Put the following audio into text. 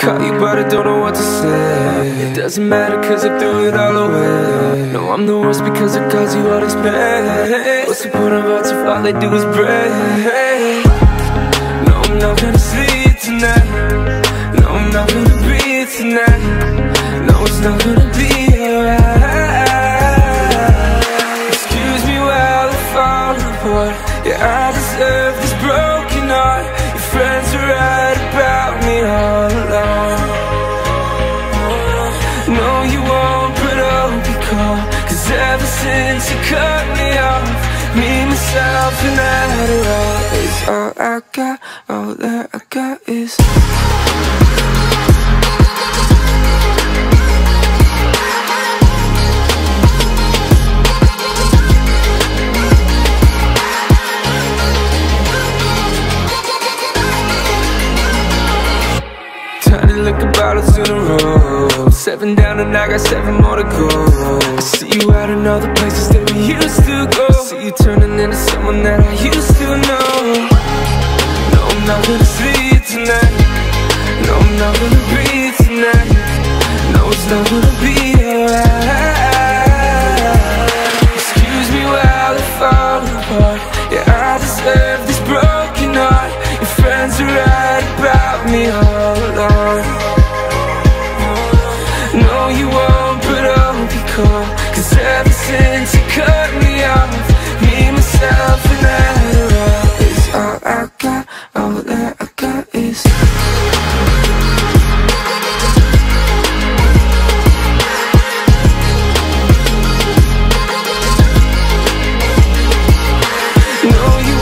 Call you but I don't know what to say. It doesn't matter cause I threw it all away. No, I'm the worst because I caused you all this pain. What's the point of us if all they do is break? No, I'm not gonna sleep tonight. No, I'm not gonna breathe tonight. No, it's not gonna be alright. Excuse me while I fall apart. Yeah, I deserve this broken heart. Your friends No, you won't, but I'll be calm Cause ever since you cut me off Me, myself, and Adderall Is all I got, all that I got is look at bottles in a row Seven down and I got seven more to go. I see you out in all the places that we used to go. I See you turning into someone that I used to know. No, I'm not gonna sleep tonight. No, I'm not gonna breathe tonight. No, it's not gonna be Cause ever since you cut me off Me, myself, and Adderall Is all I got, all that I got is No, you